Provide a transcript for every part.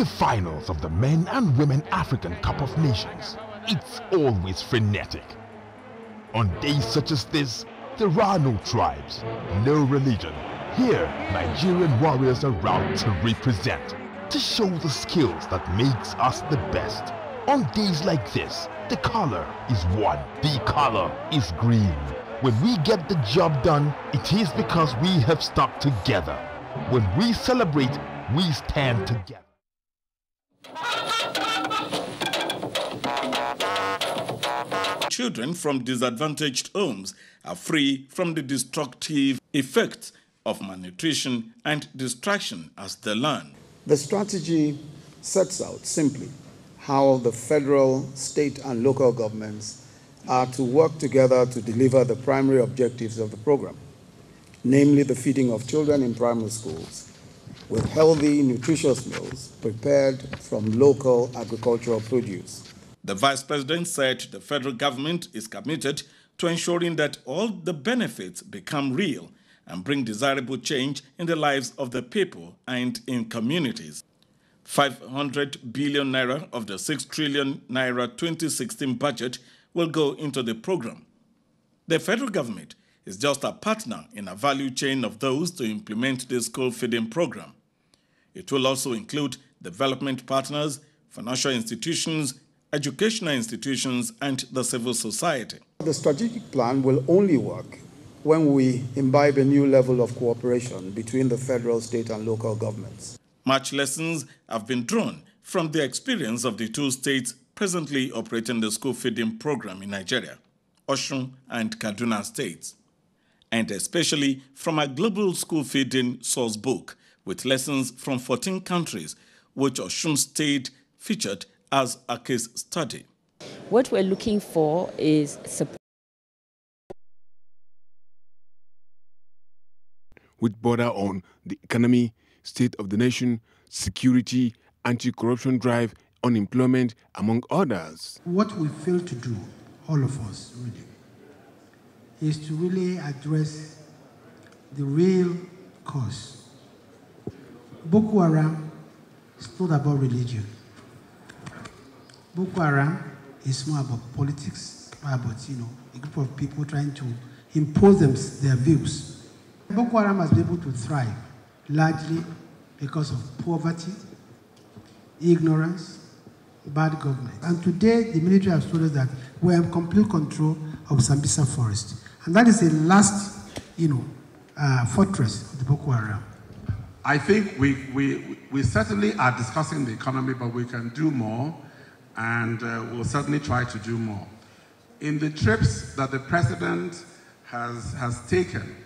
the finals of the Men and Women African Cup of Nations, it's always frenetic. On days such as this, there are no tribes, no religion. Here, Nigerian warriors are out to represent, to show the skills that makes us the best. On days like this, the color is one. The color is green. When we get the job done, it is because we have stuck together. When we celebrate, we stand together. Children from disadvantaged homes are free from the destructive effects of malnutrition and distraction as they learn. The strategy sets out simply how the federal, state, and local governments are to work together to deliver the primary objectives of the program, namely the feeding of children in primary schools with healthy, nutritious meals prepared from local agricultural produce. The Vice President said the federal government is committed to ensuring that all the benefits become real and bring desirable change in the lives of the people and in communities. 500 billion naira of the 6 trillion naira 2016 budget will go into the program. The federal government is just a partner in a value chain of those to implement the school feeding program. It will also include development partners, financial institutions, educational institutions, and the civil society. The strategic plan will only work when we imbibe a new level of cooperation between the federal, state, and local governments. Much lessons have been drawn from the experience of the two states presently operating the school feeding program in Nigeria, Osun and Kaduna states, and especially from a global school feeding source book with lessons from 14 countries, which Osun State featured as a case study. What we're looking for is support. With border on the economy, state of the nation, security, anti-corruption drive, unemployment, among others. What we fail to do, all of us really, is to really address the real cause. Boko Haram is not about religion. Boko Haram is more about politics, more about you know a group of people trying to impose them, their views. Boko Haram has been able to thrive largely because of poverty, ignorance, bad government. And today, the military has told us that we have complete control of Sambisa forest. And that is the last, you know, uh, fortress of the Boko Haram. I think we, we, we certainly are discussing the economy, but we can do more, and uh, we'll certainly try to do more. In the trips that the president has, has taken,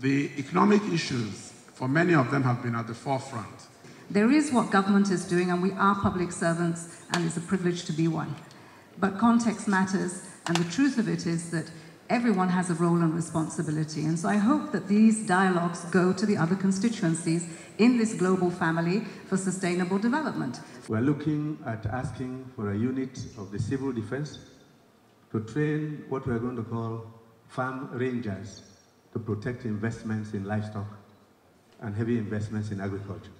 the economic issues, for many of them, have been at the forefront. There is what government is doing, and we are public servants, and it's a privilege to be one. But context matters, and the truth of it is that everyone has a role and responsibility. And so I hope that these dialogues go to the other constituencies in this global family for sustainable development. We're looking at asking for a unit of the civil defense to train what we're going to call farm rangers to protect investments in livestock and heavy investments in agriculture.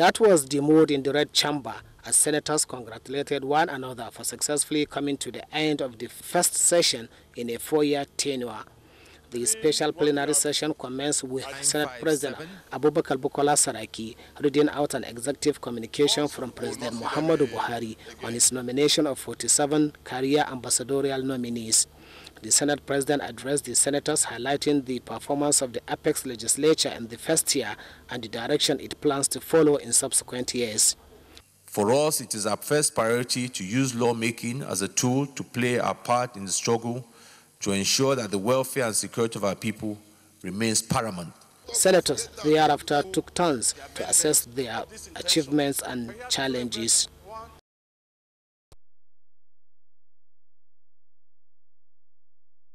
That was the mood in the Red Chamber as senators congratulated one another for successfully coming to the end of the first session in a four-year tenure. The special plenary session commenced with Senate President Abubakar Bukola Saraki reading out an executive communication from President Muhammadu Buhari on his nomination of 47 career ambassadorial nominees. The Senate President addressed the senators highlighting the performance of the Apex legislature in the first year and the direction it plans to follow in subsequent years. For us, it is our first priority to use lawmaking as a tool to play our part in the struggle to ensure that the welfare and security of our people remains paramount. Senators thereafter took turns to assess their achievements and challenges.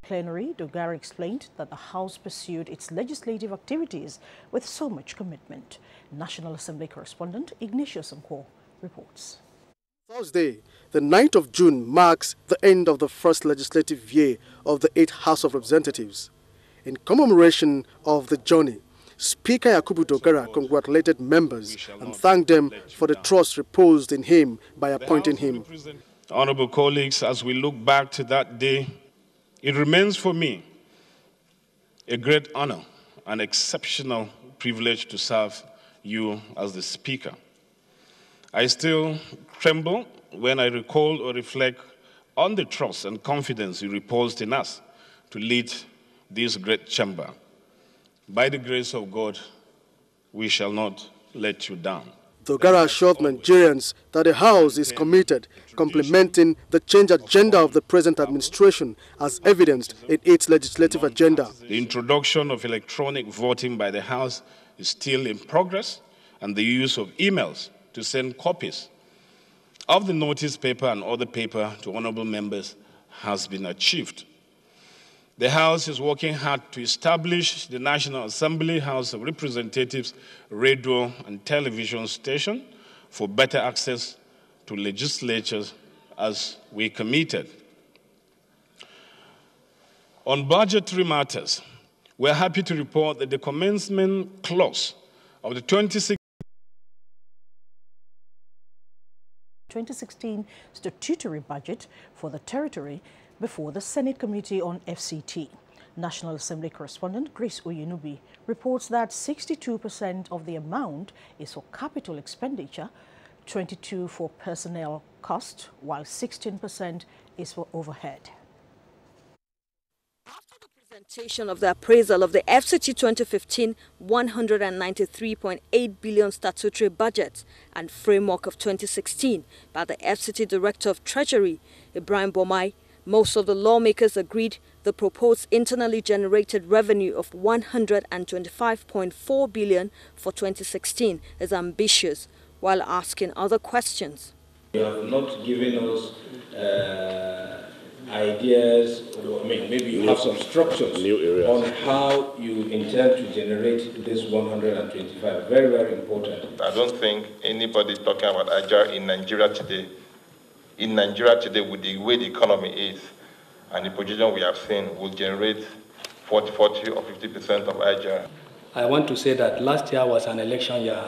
Plenary, Dogara explained that the House pursued its legislative activities with so much commitment. National Assembly correspondent Ignatius Nko reports. Thursday, the 9th of June marks the end of the first legislative year of the 8th House of Representatives. in commemoration of the journey. Speaker Yakubu Dogara congratulated members and thanked them for the trust reposed in him by appointing him. Honorable colleagues, as we look back to that day, it remains for me a great honor and exceptional privilege to serve you as the Speaker. I still tremble when I recall or reflect on the trust and confidence you reposed in us to lead this great chamber. By the grace of God, we shall not let you down. Dogara assured Nigerians that the House is committed, complementing the change agenda of the present administration as evidenced in its legislative agenda. The introduction of electronic voting by the House is still in progress, and the use of emails to send copies of the notice paper and other paper to honorable members has been achieved. The House is working hard to establish the National Assembly House of Representatives radio and television station for better access to legislatures as we committed. On budgetary matters, we're happy to report that the commencement clause of the 26 2016 statutory budget for the territory before the Senate Committee on FCT. National Assembly correspondent Grace Oyenubi reports that 62% of the amount is for capital expenditure, 22 for personnel cost, while 16% is for overhead After the presentation of the appraisal of the FCT 2015 193.8 billion statutory budget and framework of 2016 by the FCT Director of Treasury, Ibrahim Bomai, most of the lawmakers agreed the proposed internally generated revenue of 125.4 billion for 2016 is ambitious while asking other questions. You have not given us uh, ideas, or, I mean, maybe you have some structures on how you intend to generate this 125. Very, very important. I don't think anybody talking about agile in Nigeria today, in Nigeria today, with the way the economy is and the projection we have seen, will generate 40, 40 or 50% of agile. I want to say that last year was an election year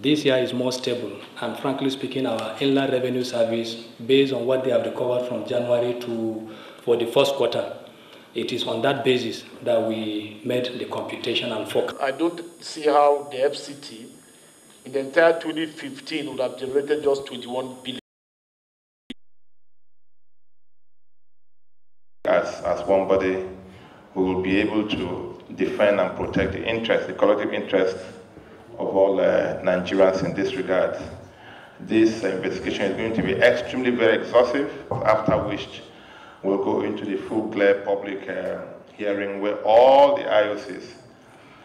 this year is more stable, and frankly speaking, our inland revenue service, based on what they have recovered from January to for the first quarter, it is on that basis that we made the computation and focus. I don't see how the FCT in the entire 2015 would have generated just 21 billion. As, as one body, who will be able to defend and protect the interest, the collective interest of all uh, Nigerians in this regard. This investigation is going to be extremely very exhaustive, after which we'll go into the full-glare public uh, hearing where all the IOCs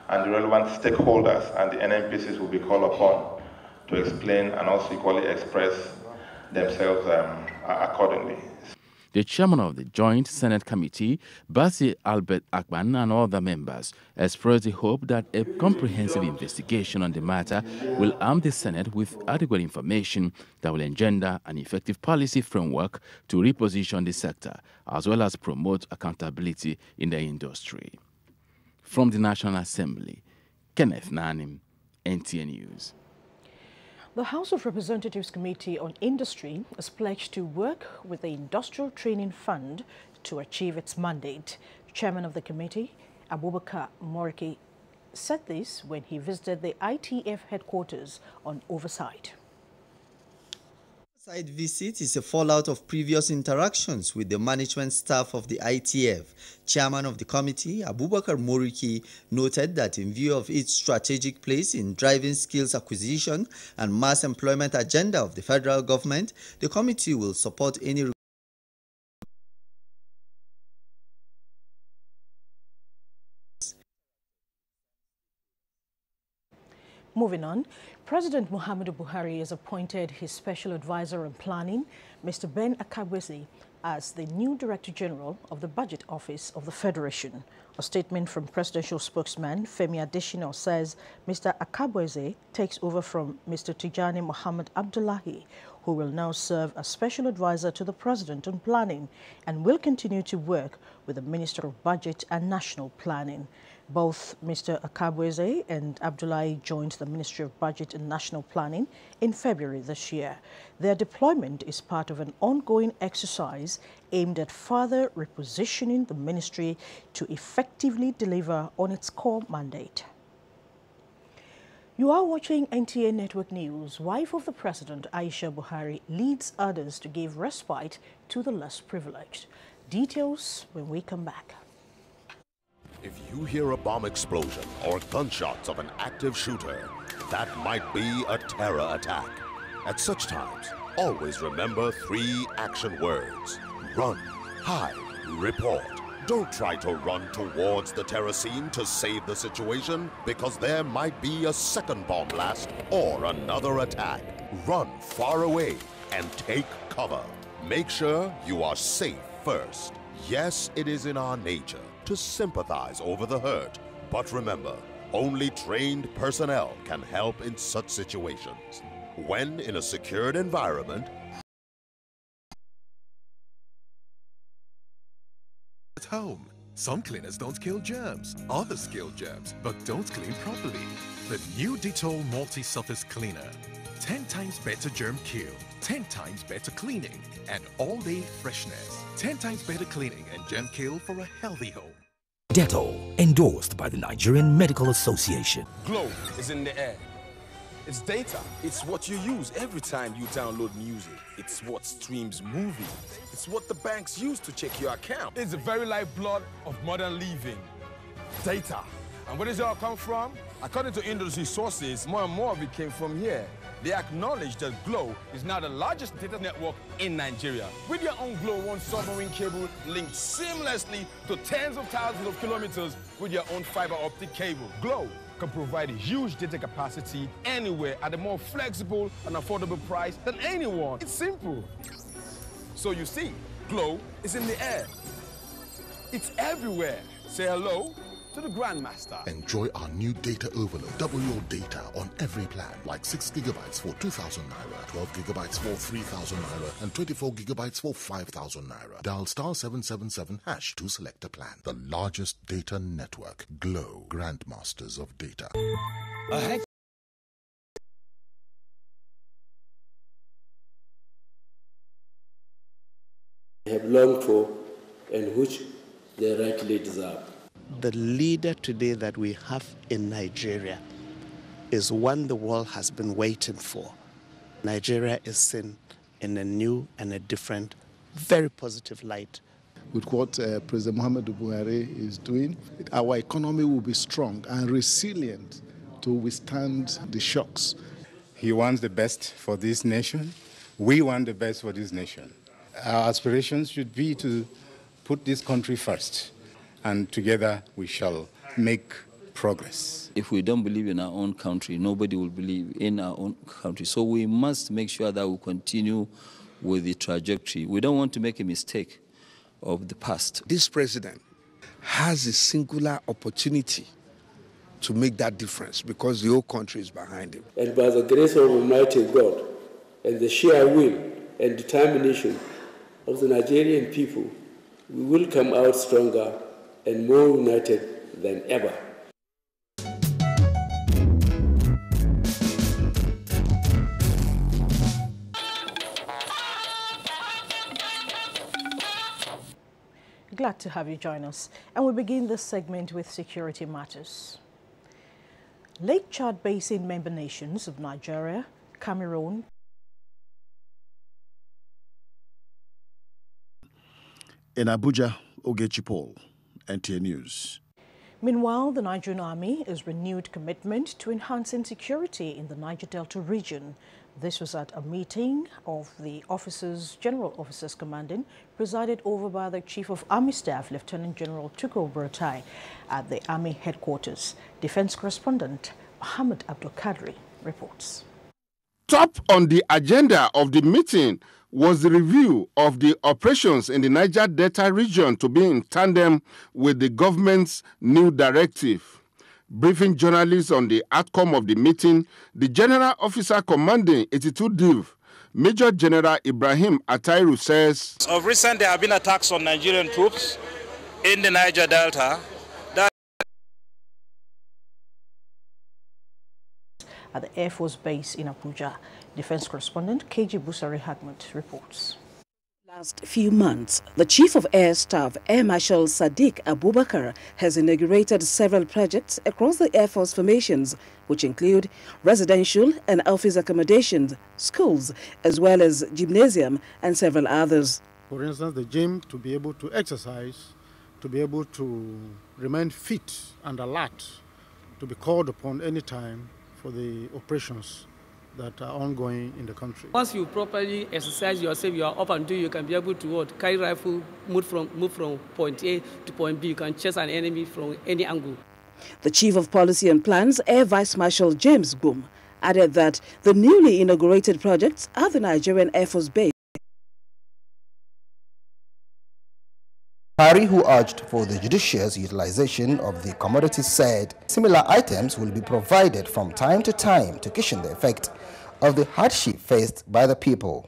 and the relevant stakeholders and the NNPCs will be called upon to explain and also equally express themselves um, accordingly. The chairman of the Joint Senate Committee, Bassey Albert Akpan, and other members expressed the hope that a comprehensive investigation on the matter will arm the Senate with adequate information that will engender an effective policy framework to reposition the sector, as well as promote accountability in the industry. From the National Assembly, Kenneth Nanim, NTA News. The House of Representatives Committee on Industry has pledged to work with the Industrial Training Fund to achieve its mandate. Chairman of the committee, Abubakar Moriki, said this when he visited the ITF headquarters on oversight site visit is a fallout of previous interactions with the management staff of the ITF. Chairman of the committee, Abubakar Moriki, noted that in view of its strategic place in driving skills acquisition and mass employment agenda of the federal government, the committee will support any Moving on, President Muhammadu Buhari has appointed his special advisor on planning, Mr. Ben Akabueze, as the new Director General of the Budget Office of the Federation. A statement from presidential spokesman Femi Adesina says Mr. Akabueze takes over from Mr. Tijani Muhammad Abdullahi, who will now serve as special advisor to the president on planning and will continue to work with the Minister of Budget and National Planning. Both Mr. Akabueze and Abdullahi joined the Ministry of Budget and National Planning in February this year. Their deployment is part of an ongoing exercise aimed at further repositioning the ministry to effectively deliver on its core mandate. You are watching NTA Network News. Wife of the President, Aisha Buhari, leads others to give respite to the less privileged. Details when we come back. If you hear a bomb explosion or gunshots of an active shooter, that might be a terror attack. At such times, always remember three action words. Run, hide, report. Don't try to run towards the terror scene to save the situation because there might be a second bomb blast or another attack. Run far away and take cover. Make sure you are safe first. Yes, it is in our nature to sympathize over the hurt. But remember, only trained personnel can help in such situations. When in a secured environment, at home. Some cleaners don't kill germs, others kill germs, but don't clean properly. The new Dettol Multi-Surface Cleaner. 10 times better germ kill, 10 times better cleaning, and all-day freshness. 10 times better cleaning and germ kill for a healthy home. Dettol, endorsed by the Nigerian Medical Association. Glo is in the air. It's data. It's what you use every time you download music. It's what streams movies. It's what the banks use to check your account. It's the very lifeblood of modern living. Data. And where does it all come from? According to industry sources, more and more of it came from here. They acknowledge that Glo is now the largest data network in Nigeria. With your own Glo One submarine cable linked seamlessly to tens of thousands of kilometers with your own fiber optic cable. Glo can provide huge data capacity anywhere at a more flexible and affordable price than anyone. It's simple. So you see, Glo is in the air. It's everywhere. Say hello to the Grandmaster. Enjoy our new data overload. Double your data on every plan, like 6 gigabytes for 2,000 naira, 12 gigabytes for 3,000 naira, and 24 gigabytes for 5,000 naira. Dial star 777 hash to select a plan. The largest data network. Glo, Grandmasters of Data. I have longed for and which they rightly deserve. The leader today that we have in Nigeria is one the world has been waiting for. Nigeria is seen in a new and a different, very positive light. With what uh, President Muhammadu Buhari is doing, our economy will be strong and resilient to withstand the shocks. He wants the best for this nation. We want the best for this nation. Our aspirations should be to put this country first, and together we shall make progress. If we don't believe in our own country, nobody will believe in our own country. So we must make sure that we continue with the trajectory. We don't want to make a mistake of the past. This president has a singular opportunity to make that difference because the whole country is behind him. And by the grace of Almighty God and the sheer will and determination of the Nigerian people, we will come out stronger and more united than ever. Glad to have you join us. And we begin this segment with security matters. Lake Chad Basin member nations of Nigeria, Cameroon, In Abuja, Ogechi Paul, NTA News. Meanwhile, the Nigerian Army has renewed commitment to enhancing security in the Niger Delta region. This was at a meeting of the officers, General Officers Commanding, presided over by the Chief of Army Staff, Lieutenant General Tukur Buratai, at the Army headquarters. Defense correspondent Mohammed Abdul Kadri reports. Top on the agenda of the meeting was the review of the operations in the Niger Delta region to be in tandem with the government's new directive. Briefing journalists on the outcome of the meeting, the General Officer Commanding 82 Div, Major General Ibrahim Attahiru says Of recent, there have been attacks on Nigerian troops in the Niger Delta. At the Air Force Base in Abuja. Defense correspondent KG Busari Hagmat reports. Last few months, the Chief of Air Staff, Air Marshal Sadiq Abubakar, has inaugurated several projects across the Air Force formations, which include residential and office accommodations, schools, as well as gymnasium and several others. For instance, the gym to be able to exercise, to be able to remain fit and alert, to be called upon any time for the operations that are ongoing in the country. Once you properly exercise yourself, you are up and do, you can be able to what, carry rifle, move from, move from point A to point B. You can chase an enemy from any angle. The Chief of Policy and Plans, Air Vice Marshal James Boom, added that the newly inaugurated projects are the Nigerian Air Force Base Parry, who urged for the judicious utilization of the commodities, said similar items will be provided from time to time to cushion the effect of the hardship faced by the people.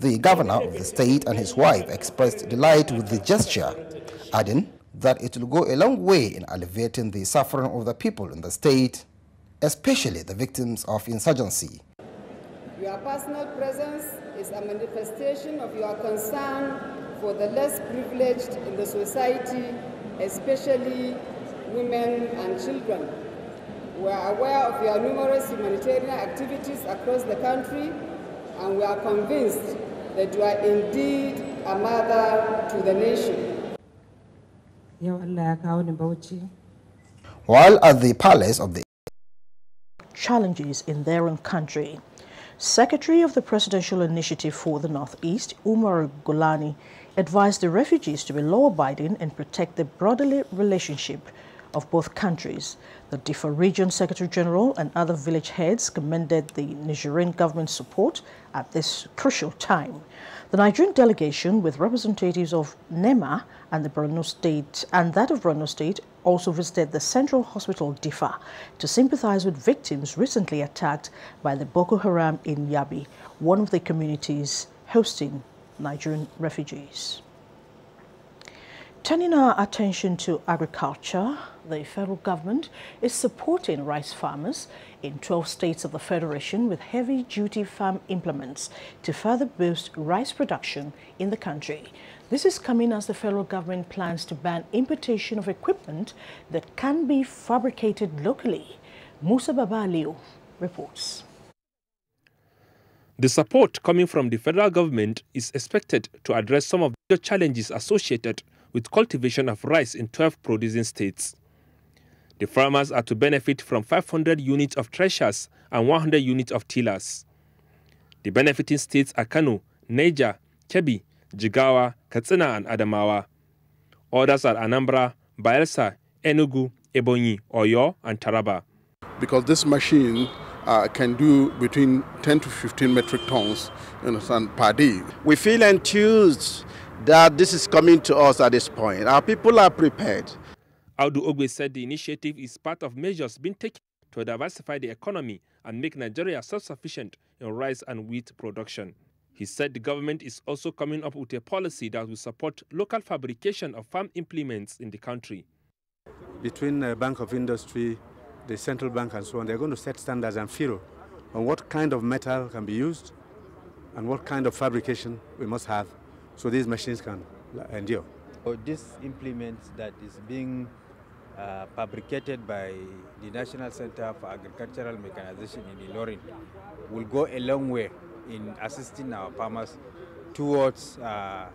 The governor of the state and his wife expressed delight with the gesture, adding that it will go a long way in alleviating the suffering of the people in the state, especially the victims of insurgency. Your personal presence is a manifestation of your concern for the less privileged in the society, especially women and children. We are aware of your numerous humanitarian activities across the country, and we are convinced that you are indeed a mother to the nation. While at the palace of the challenges in their own country, Secretary of the Presidential Initiative for the Northeast, Umar Gulani, advised the refugees to be law-abiding and protect the brotherly relationship of both countries. The Diffa Region Secretary General and other village heads commended the Nigerian government's support at this crucial time. The Nigerian delegation, with representatives of NEMA and the Borno State and that of Borno State, also visited the Central Hospital Diffa to sympathize with victims recently attacked by the Boko Haram in Yabi, one of the communities hosting Nigerian refugees. Turning our attention to agriculture, the federal government is supporting rice farmers in 12 states of the Federation with heavy-duty farm implements to further boost rice production in the country. This is coming as the federal government plans to ban importation of equipment that can be fabricated locally. Musa Baba Aliyu reports. The support coming from the federal government is expected to address some of the challenges associated with cultivation of rice in 12 producing states. The farmers are to benefit from 500 units of threshers and 100 units of tillers. The benefiting states are Kano, Niger, Kebbi, Jigawa, Katsina, and Adamawa. Others are Anambra, Bayelsa, Enugu, Ebonyi, Oyo, and Taraba. Because this machine uh, can do between 10 to 15 metric tons you understand, per day. We feel enthused that this is coming to us at this point. Our people are prepared. Audu Ogbeh said the initiative is part of measures being taken to diversify the economy and make Nigeria self-sufficient in rice and wheat production. He said the government is also coming up with a policy that will support local fabrication of farm implements in the country. Between the Bank of Industry, the central bank and so on, they're going to set standards and feel on what kind of metal can be used and what kind of fabrication we must have so these machines can endure. So this implement that is being uh, fabricated by the National Center for Agricultural Mechanization in Ilorin will go a long way in assisting our farmers towards uh,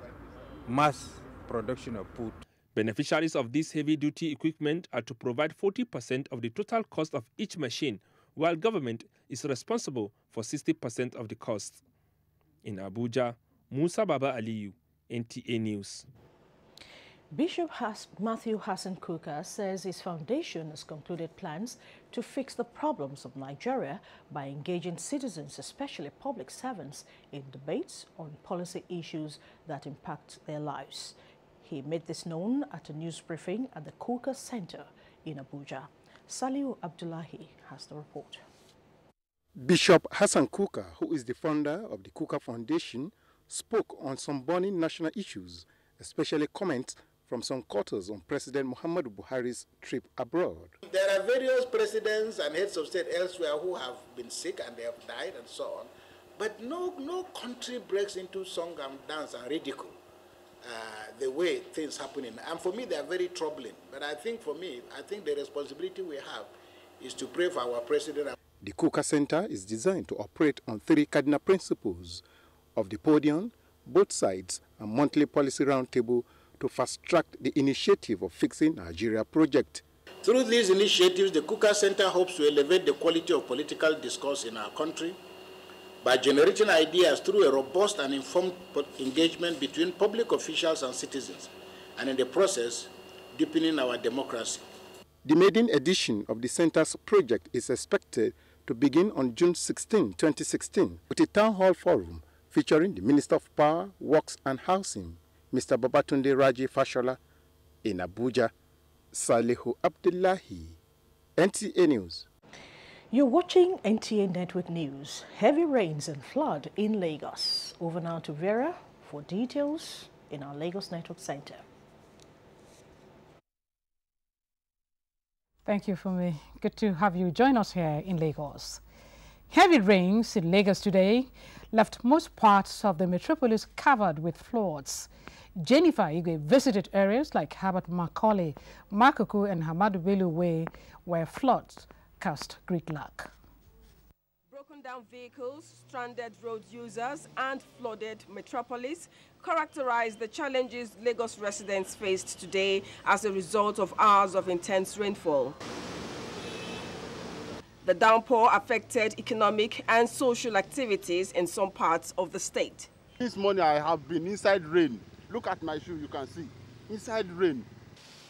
mass production of food. Beneficiaries of this heavy-duty equipment are to provide 40% of the total cost of each machine, while government is responsible for 60% of the cost. In Abuja, Musa Baba Aliyu, NTA News. Bishop Has Matthew Hassan Kukah says his foundation has concluded plans to fix the problems of Nigeria by engaging citizens, especially public servants, in debates on policy issues that impact their lives. He made this known at a news briefing at the Kukah Center in Abuja. Saliu Abdullahi has the report. Bishop Hassan Kukah, who is the founder of the Kukah Foundation, spoke on some burning national issues, especially comments from some quarters on President Muhammadu Buhari's trip abroad. There are various presidents and heads of state elsewhere who have been sick and they have died and so on. But no, no country breaks into song and dance and ridicule uh, the way things happen. In, and for me, they are very troubling. But I think for me, I think the responsibility we have is to pray for our president. The Kukah Center is designed to operate on three cardinal principles of the podium, both sides, and monthly policy roundtable to fast-track the initiative of Fixing Nigeria project. Through these initiatives, the Kukah Center hopes to elevate the quality of political discourse in our country by generating ideas through a robust and informed engagement between public officials and citizens, and in the process, deepening our democracy. The maiden edition of the center's project is expected to begin on June 16, 2016, with a town hall forum featuring the Minister of Power, Works and Housing, Mr. Babatunde Raji Fashola, in Abuja, Salihu Abdullahi, NTA News. You're watching NTA Network News. Heavy rains and flood in Lagos. Over now to Vera for details in our Lagos Network Center. Thank you, Fumi. Good to have you join us here in Lagos. Heavy rains in Lagos today left most parts of the metropolis covered with floods. Jennifer Igwe visited areas like Herbert Macaulay, Makuku and Hamadu Way where floods cast great luck. Broken down vehicles, stranded road users and flooded metropolis characterize the challenges Lagos residents faced today as a result of hours of intense rainfall. The downpour affected economic and social activities in some parts of the state. This morning I have been inside rain. Look at my shoe, you can see. Inside rain.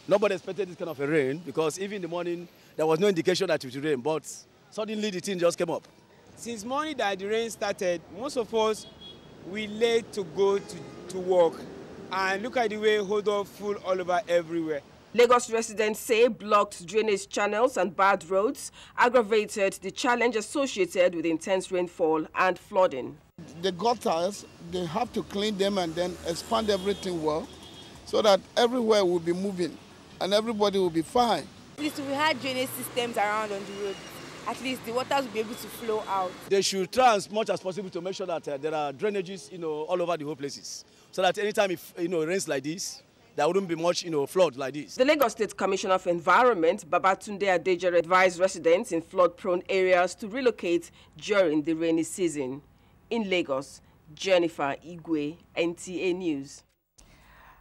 Nobody expected this kind of a rain because even in the morning there was no indication that it would rain, but suddenly the thing just came up. Since morning that the rain started, most of us we late to go to, to work. And look at the way hold up full all over everywhere. Lagos residents say blocked drainage channels and bad roads aggravated the challenge associated with intense rainfall and flooding. The gutters, they have to clean them and then expand everything well so that everywhere will be moving and everybody will be fine. At least we had drainage systems around on the road. At least the waters will be able to flow out. They should try as much as possible to make sure that uh, there are drainages, you know, all over the whole places. So that anytime if, you know, it rains like this, there wouldn't be much, you know, flood like this. The Lagos State Commissioner of Environment, Babatunde Adejare, advised residents in flood-prone areas to relocate during the rainy season. In Lagos, Jennifer Igwe, NTA News.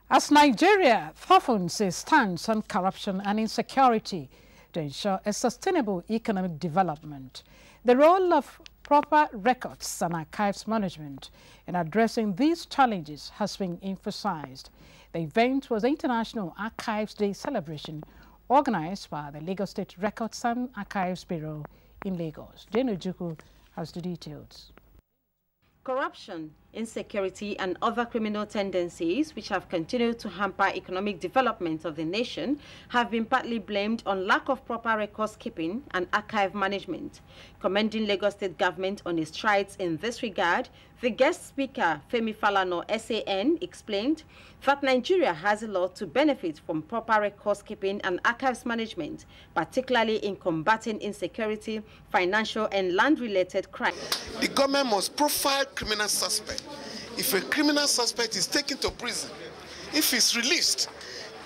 As Nigeria toughens its stance on corruption and insecurity to ensure a sustainable economic development, the role of proper records and archives management in addressing these challenges has been emphasized. The event was the International Archives Day celebration organized by the Lagos State Records and Archives Bureau in Lagos. Jane Ojuku has the details. Corruption, insecurity and other criminal tendencies which have continued to hamper economic development of the nation have been partly blamed on lack of proper records keeping and archive management. Commending Lagos State government on its strides in this regard, the guest speaker, Femi Falana, SAN, explained that Nigeria has a lot to benefit from proper records keeping and archives management, particularly in combating insecurity, financial and land-related crime. The government must profile criminal suspect. If a criminal suspect is taken to prison, if he's released,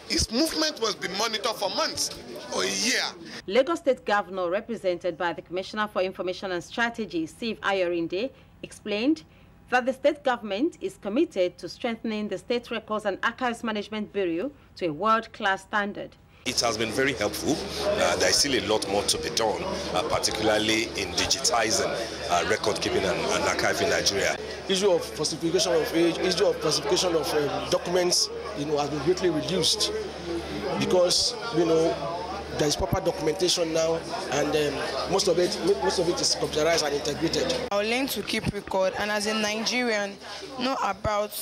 his movement must be monitored for months or a year. Lagos State Governor, represented by the Commissioner for Information and Strategy, Steve Ayorinde, explained that the state government is committed to strengthening the State Records and Archives Management Bureau to a world-class standard. It has been very helpful. Uh, there is still a lot more to be done, uh, particularly in digitizing uh, record keeping and, and archiving in Nigeria. Issue of falsification of age, issue of falsification of um, documents, you know, has been greatly reduced because you know there is proper documentation now, and um, most of it most of it is computerized and integrated. I learn to keep record, and as a Nigerian, know about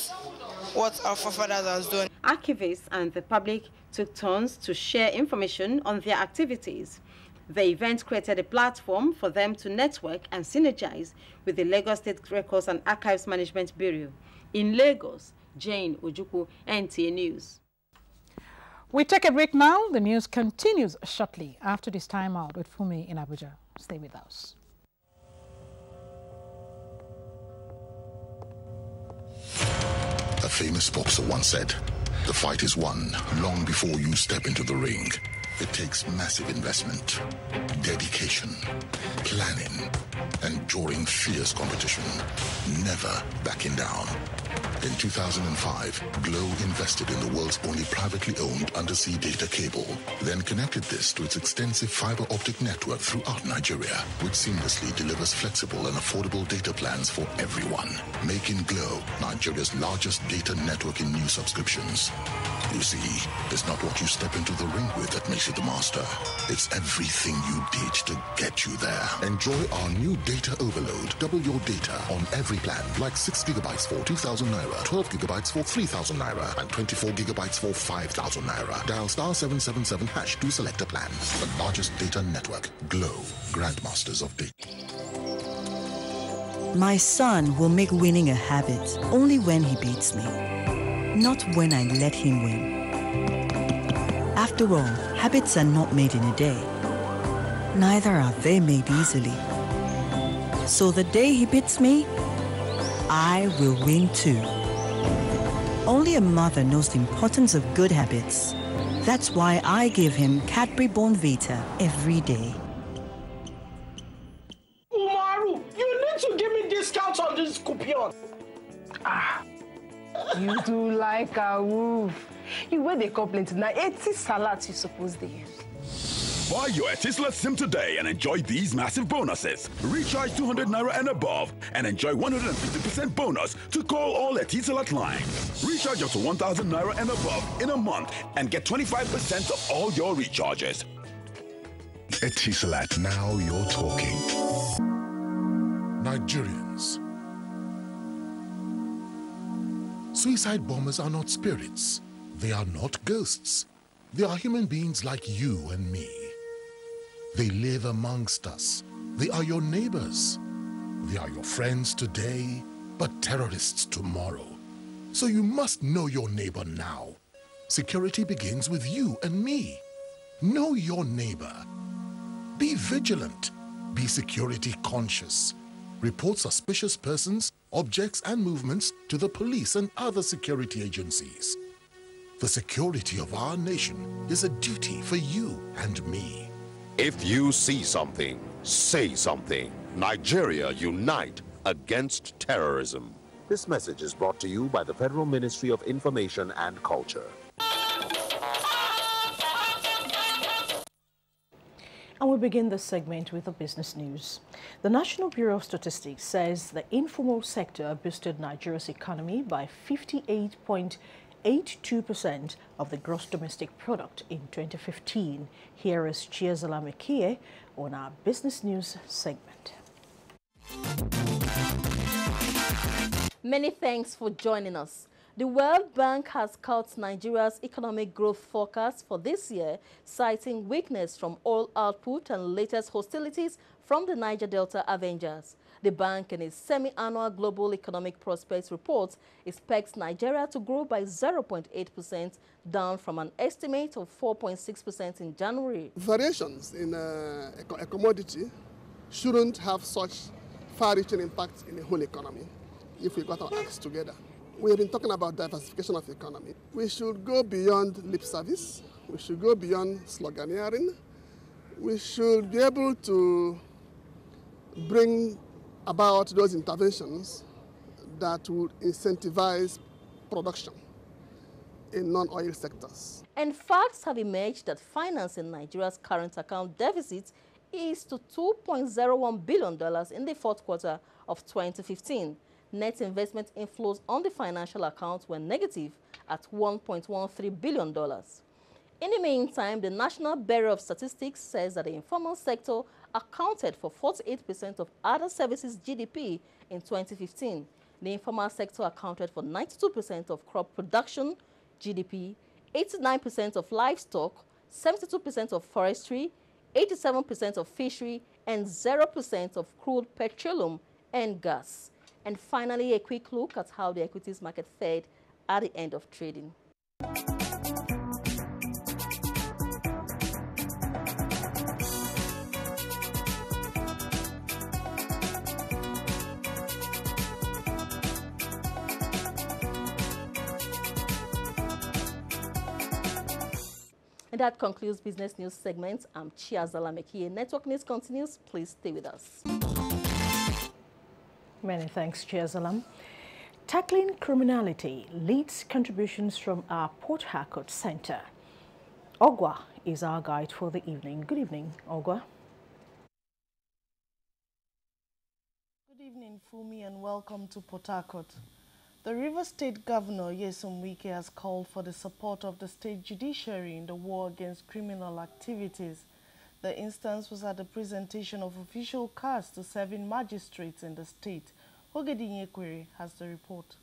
what our forefathers has done. Archivists and the public took turns to share information on their activities. The event created a platform for them to network and synergize with the Lagos State Records and Archives Management Bureau. In Lagos, Jane Ojukwu, NTA News. We take a break now. The news continues shortly after this time out with Fumi in Abuja. Stay with us. A famous boxer once said, the fight is won long before you step into the ring. It takes massive investment, dedication, planning, and during fierce competition, never backing down. In 2005, Glo invested in the world's only privately owned undersea data cable, then connected this to its extensive fiber optic network throughout Nigeria, which seamlessly delivers flexible and affordable data plans for everyone, making Glo Nigeria's largest data network in new subscriptions. You see, it's not what you step into the ring with that makes you the master. It's everything you did to get you there. Enjoy our new data overload. Double your data on every plan, like 6 gigabytes for 2,000 naira, 12 gigabytes for 3,000 naira, and 24 gigabytes for 5,000 naira. Dial star 777 hash to select a plan. The largest data network, Glo, Grandmasters of Data. My son will make winning a habit only when he beats me, not when I let him win. After all, habits are not made in a day. Neither are they made easily. So the day he beats me, I will win too. Only a mother knows the importance of good habits. That's why I give him Cadbury Vita every day. Umaru, you need to give me discounts on this coupon. Ah, you do like a wolf. You wear the complaint now. 80 salads you suppose they use. Buy your Etisalat SIM today and enjoy these massive bonuses. Recharge 200 Naira and above and enjoy 150% bonus to call all Etisalat lines. Recharge up to 1,000 Naira and above in a month and get 25% of all your recharges. Etisalat, now you're talking. Nigerians. Suicide bombers are not spirits. They are not ghosts. They are human beings like you and me. They live amongst us. They are your neighbors. They are your friends today, but terrorists tomorrow. So you must know your neighbor now. Security begins with you and me. Know your neighbor. Be vigilant. Be security conscious. Report suspicious persons, objects, and movements to the police and other security agencies. The security of our nation is a duty for you and me. If you see something, say something. Nigeria unite against terrorism. This message is brought to you by the Federal Ministry of Information and Culture. And we begin this segment with the business news. The National Bureau of Statistics says the informal sector boosted Nigeria's economy by 58.8 82% of the gross domestic product in 2015. Here is Chiazala Mekie on our business news segment. Many thanks for joining us. The World Bank has cut Nigeria's economic growth forecast for this year, citing weakness from oil output and latest hostilities from the Niger Delta Avengers. The bank, in its semi-annual Global Economic Prospects report, expects Nigeria to grow by 0.8%, down from an estimate of 4.6% in January. Variations in uh, a commodity shouldn't have such far-reaching impact in the whole economy if we got our acts together. We have been talking about diversification of the economy. We should go beyond lip service. We should go beyond sloganeering. We should be able to bring about those interventions that would incentivize production in non-oil sectors. And facts have emerged that financing Nigeria's current account deficit is to $2.01 billion in the fourth quarter of 2015. Net investment inflows on the financial account were negative at $1.13 billion. In the meantime, the National Bureau of Statistics says that the informal sector accounted for 48% of other services GDP in 2015. The informal sector accounted for 92% of crop production GDP, 89% of livestock, 72% of forestry, 87% of fishery, and 0% of crude petroleum and gas. And finally, a quick look at how the equities market fared at the end of trading. And that concludes Business News segment. I'm Chiazala Mekie. Network News continues. Please stay with us. Many thanks, Chiazalam. Tackling criminality leads contributions from our Port Harcourt Center. Ogwa is our guide for the evening. Good evening, Ogwa. Good evening, Fumi, and welcome to Port Harcourt. The River State Governor, Nyesom Wike, has called for the support of the state judiciary in the war against criminal activities. The instance was at the presentation of official cards to serving magistrates in the state. Ogedi Nyekwere has the report.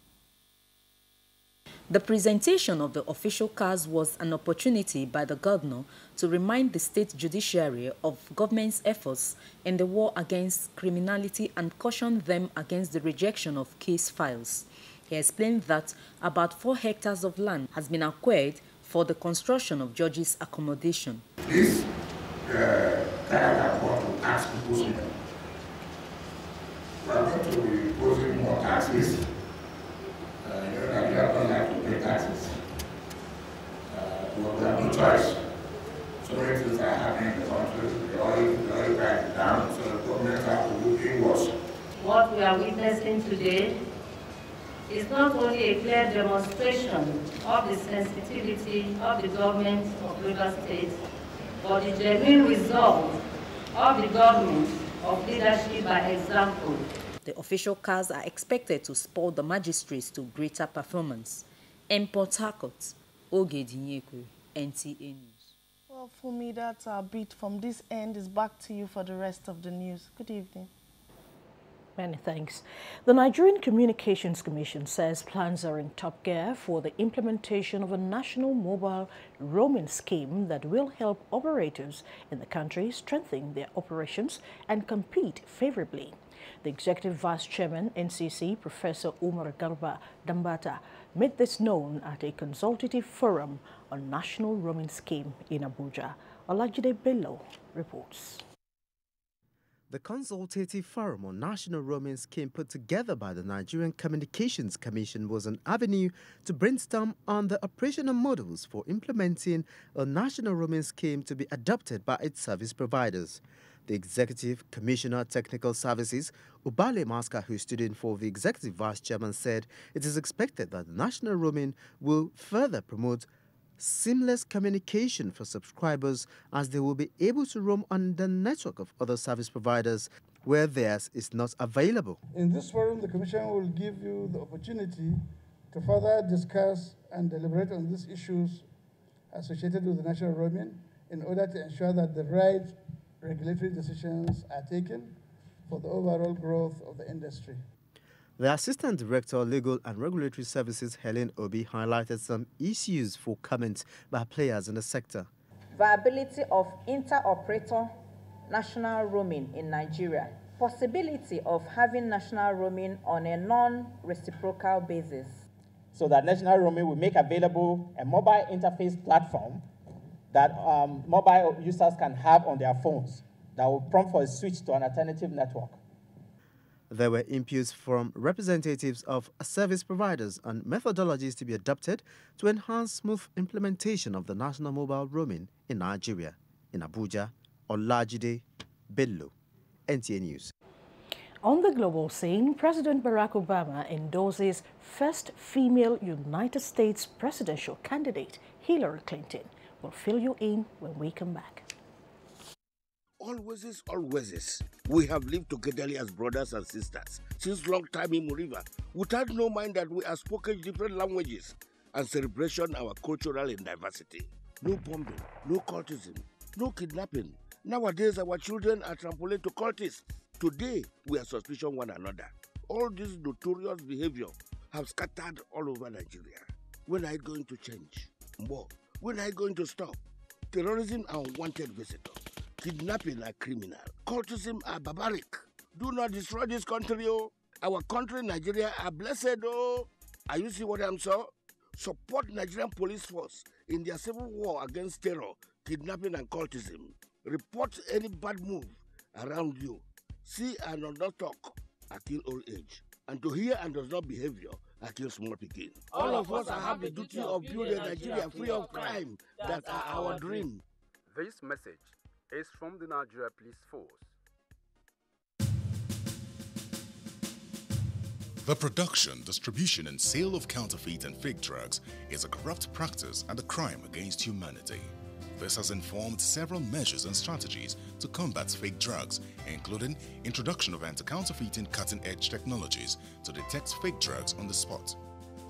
The presentation of the official cards was an opportunity by the governor to remind the state judiciary of government's efforts in the war against criminality and caution them against the rejection of case files. He explained that about four hectares of land has been acquired for the construction of judges' accommodation. This uh, that I want to ask people's money. We are going to be imposing more taxes. Uh, you know, Nigeria don't like to pay taxes. Uh, we have no choice. So many things are happening in the country. The oil, the oil price is down, so the government have to do inwards. What we are witnessing today is not only a clear demonstration of the sensitivity of the government of River State, but the genuine resolve of the government of leadership by example. The official cars are expected to spur the magistrates to greater performance. In Port Harcourt, Ogedi Nyekwere, NTA News. Well, Fumi, that's our uh, beat from this end. Is back to you for the rest of the news. Good evening. Many thanks. The Nigerian Communications Commission says plans are in top gear for the implementation of a national mobile roaming scheme that will help operators in the country strengthen their operations and compete favorably. The Executive Vice Chairman, NCC, Professor Umar Garba Danbatta, made this known at a consultative forum on national roaming scheme in Abuja. Olajide Bello reports. The consultative forum on national roaming scheme put together by the Nigerian Communications Commission was an avenue to brainstorm on the operational models for implementing a national roaming scheme to be adopted by its service providers. The Executive Commissioner Technical Services, Ubale Maska, who stood in for the Executive Vice Chairman, said it is expected that the national roaming will further promote seamless communication for subscribers as they will be able to roam on the network of other service providers where theirs is not available. In this forum, the Commission will give you the opportunity to further discuss and deliberate on these issues associated with the national roaming in order to ensure that the right regulatory decisions are taken for the overall growth of the industry. The Assistant Director of Legal and Regulatory Services, Helen Obi, highlighted some issues for comment by players in the sector. Viability of inter-operator national roaming in Nigeria. Possibility of having national roaming on a non-reciprocal basis. So that national roaming will make available a mobile interface platform that um, mobile users can have on their phones that will prompt for a switch to an alternative network. There were inputs from representatives of service providers on methodologies to be adopted to enhance smooth implementation of the national mobile roaming in Nigeria. In Abuja, Olajide Bello, NTA News. On the global scene, President Barack Obama endorses first female United States presidential candidate, Hillary Clinton. We'll fill you in when we come back. Always, always, we have lived together as brothers and sisters since long time in Muriva, without no mind that we have spoken different languages and celebration our cultural and diversity. No bombing, no cultism, no kidnapping. Nowadays, our children are trampoline to cultists. Today, we are suspicion one another. All this notorious behavior have scattered all over Nigeria. When are it going to change? More. When are it going to stop? Terrorism and unwanted visitors Kidnapping are criminal. Cultism are barbaric. Do not destroy this country, oh. Our country, Nigeria, are blessed, oh. Are you see what I'm saying? Support Nigerian police force in their civil war against terror, kidnapping, and cultism. Report any bad move around you. See and does not talk, I kill old age. And to hear and does not behavior, I kill small picking. All of us have the duty of building Nigeria free of crime. That are our dream. This message is from the Nigeria Police Force. The production, distribution, and sale of counterfeit and fake drugs is a corrupt practice and a crime against humanity. This has informed several measures and strategies to combat fake drugs, including introduction of anti-counterfeiting cutting-edge technologies to detect fake drugs on the spot.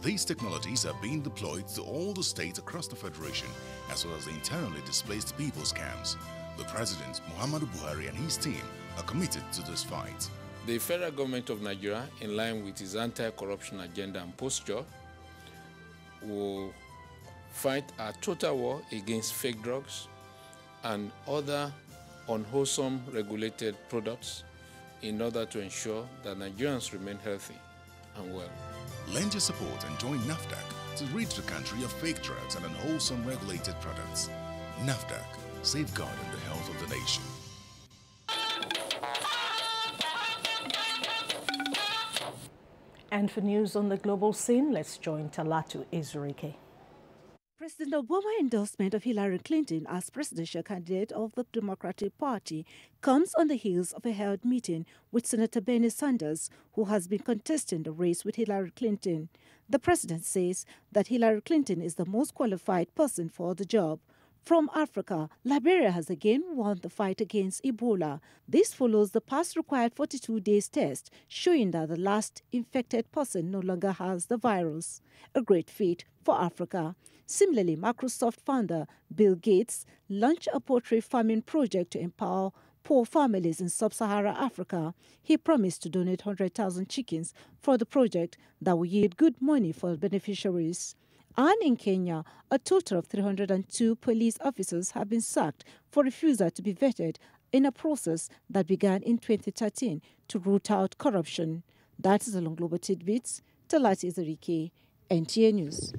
These technologies are being deployed to all the states across the Federation, as well as the internally displaced people's camps. The President, Muhammadu Buhari, and his team are committed to this fight. The federal government of Nigeria, in line with its anti-corruption agenda and posture, will fight a total war against fake drugs and other unwholesome regulated products in order to ensure that Nigerians remain healthy and well. Lend your support and join NAFDAC to rid the country of fake drugs and unwholesome regulated products. NAFDAC, safeguarding the health of the nation. And for news on the global scene, let's join Talatu Ezurike. President Obama's endorsement of Hillary Clinton as presidential candidate of the Democratic Party comes on the heels of a held meeting with Senator Bernie Sanders, who has been contesting the race with Hillary Clinton. The president says that Hillary Clinton is the most qualified person for the job. From Africa, Liberia has again won the fight against Ebola. This follows the past required 42 days test, showing that the last infected person no longer has the virus. A great feat for Africa. Similarly, Microsoft founder Bill Gates launched a poultry farming project to empower poor families in sub-Saharan Africa. He promised to donate 100,000 chickens for the project that will yield good money for beneficiaries. And in Kenya, a total of 302 police officers have been sacked for refusal to be vetted in a process that began in 2013 to root out corruption. That is along Global Tidbits. Talatu Ezurike, NTA News.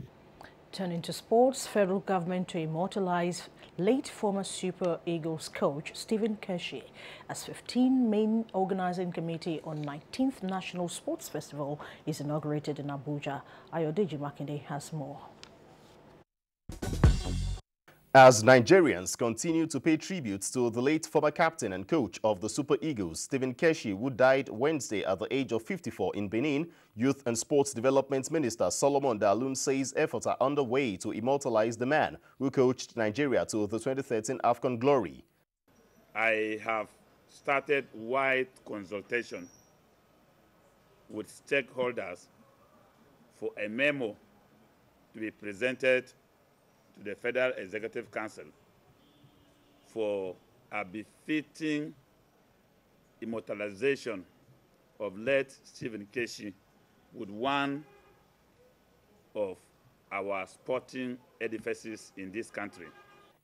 Turning to sports, federal government to immortalize late former Super Eagles coach Stephen Keshi as 15 main organizing committee on 19th National Sports Festival is inaugurated in Abuja. Ayodeji Makinde has more. As Nigerians continue to pay tribute to the late former captain and coach of the Super Eagles, Stephen Keshi, who died Wednesday at the age of 54 in Benin, Youth and Sports Development Minister Solomon Dalung says efforts are underway to immortalize the man who coached Nigeria to the 2013 AFCON glory. I have started wide consultation with stakeholders for a memo to be presented to the Federal Executive Council for a befitting immortalization of late Stephen Keshi with one of our sporting edifices in this country.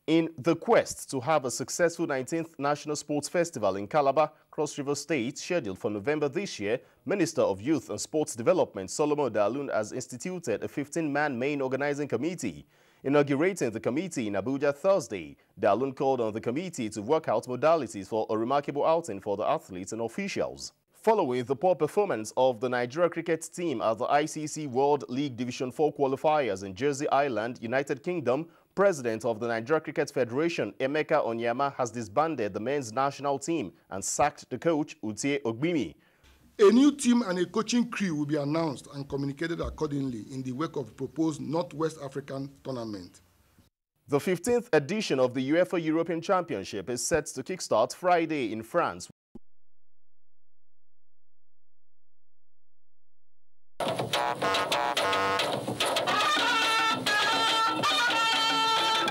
In the quest to have a successful 19th National Sports Festival in Calabar, Cross River State, scheduled for November this year, Minister of Youth and Sports Development Solomon Dalung has instituted a 15-man main organizing committee. Inaugurating the committee in Abuja Thursday, Dalung called on the committee to work out modalities for a remarkable outing for the athletes and officials. Following the poor performance of the Nigeria cricket team at the ICC World League Division 4 qualifiers in Jersey Island, United Kingdom, President of the Nigeria Cricket Federation, Emeka Onyema, has disbanded the men's national team and sacked the coach, Utie Ogbimi. A new team and a coaching crew will be announced and communicated accordingly in the wake of the proposed Northwest African tournament. The 15th edition of the UEFA European Championship is set to kickstart Friday in France.